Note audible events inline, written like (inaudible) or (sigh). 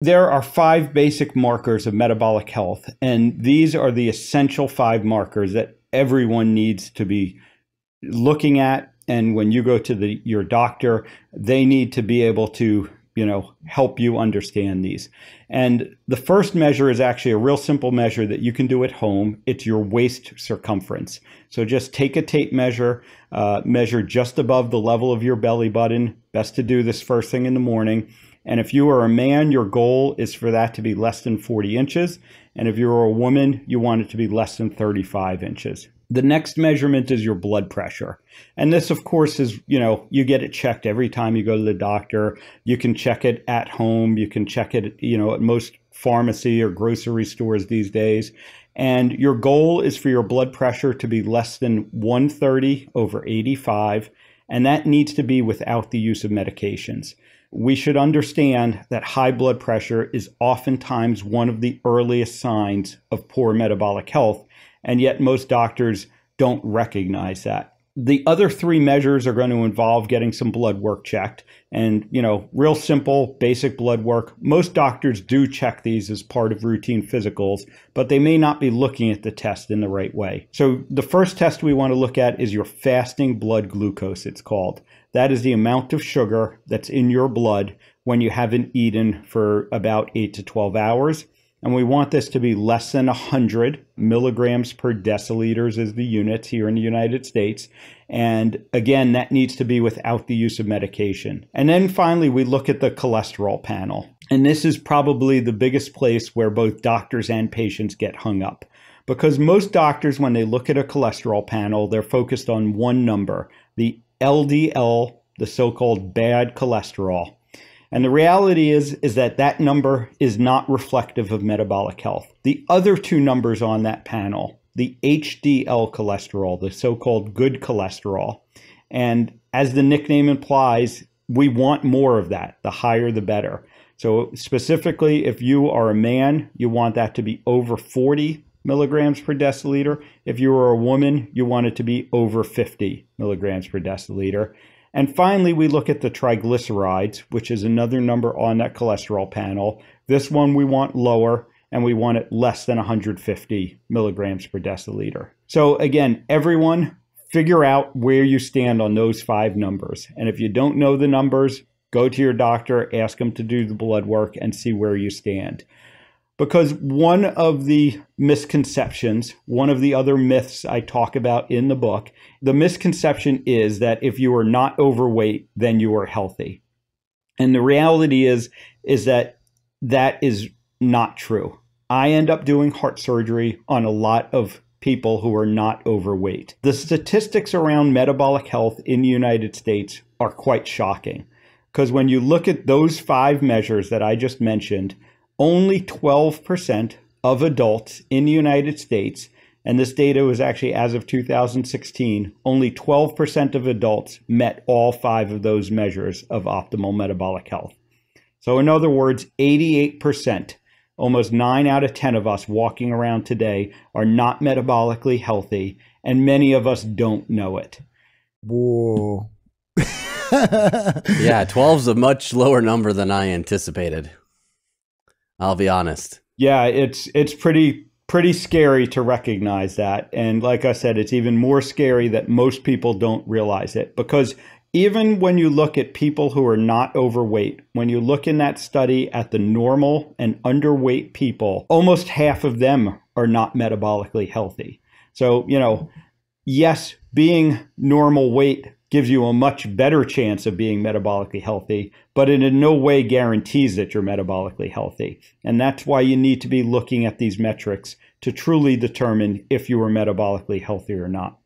There are five basic markers of metabolic health, and these are the essential five markers that everyone needs to be looking at. And when you go to the, your doctor, they need to be able to you know help you understand these. And the first measure is actually a real simple measure that you can do at home. It's your waist circumference. So just take a tape measure uh, measure just above the level of your belly button. Best to do this first thing in the morning and if you are a man your goal is for that to be less than 40 inches and if you're a woman you want it to be less than 35 inches the next measurement is your blood pressure. And this, of course, is, you know, you get it checked every time you go to the doctor. You can check it at home. You can check it, you know, at most pharmacy or grocery stores these days. And your goal is for your blood pressure to be less than 130 over 85. And that needs to be without the use of medications. We should understand that high blood pressure is oftentimes one of the earliest signs of poor metabolic health and yet most doctors don't recognize that. The other three measures are going to involve getting some blood work checked. And, you know, real simple, basic blood work. Most doctors do check these as part of routine physicals, but they may not be looking at the test in the right way. So, the first test we want to look at is your fasting blood glucose, it's called. That is the amount of sugar that's in your blood when you haven't eaten for about 8 to 12 hours and we want this to be less than 100 milligrams per deciliters is the unit here in the United States. And again, that needs to be without the use of medication. And then finally, we look at the cholesterol panel. And this is probably the biggest place where both doctors and patients get hung up. Because most doctors, when they look at a cholesterol panel, they're focused on one number, the LDL, the so called bad cholesterol. And the reality is, is that that number is not reflective of metabolic health. The other two numbers on that panel, the HDL cholesterol, the so-called good cholesterol, and as the nickname implies, we want more of that. The higher, the better. So specifically, if you are a man, you want that to be over 40 milligrams per deciliter. If you are a woman, you want it to be over 50 milligrams per deciliter. And finally, we look at the triglycerides, which is another number on that cholesterol panel. This one we want lower, and we want it less than 150 milligrams per deciliter. So, again, everyone figure out where you stand on those five numbers. And if you don't know the numbers, go to your doctor, ask them to do the blood work, and see where you stand because one of the misconceptions, one of the other myths I talk about in the book, the misconception is that if you are not overweight, then you are healthy. And the reality is is that that is not true. I end up doing heart surgery on a lot of people who are not overweight. The statistics around metabolic health in the United States are quite shocking because when you look at those five measures that I just mentioned, only 12% of adults in the United States, and this data was actually as of 2016, only 12% of adults met all five of those measures of optimal metabolic health. So, in other words, 88%, almost 9 out of 10 of us walking around today, are not metabolically healthy, and many of us don't know it. Whoa. (laughs) yeah, 12 is a much lower number than I anticipated. I'll be honest. Yeah, it's it's pretty pretty scary to recognize that. And like I said, it's even more scary that most people don't realize it because even when you look at people who are not overweight, when you look in that study at the normal and underweight people, almost half of them are not metabolically healthy. So, you know, yes, being normal weight gives you a much better chance of being metabolically healthy, but it in no way guarantees that you're metabolically healthy. And that's why you need to be looking at these metrics to truly determine if you are metabolically healthy or not.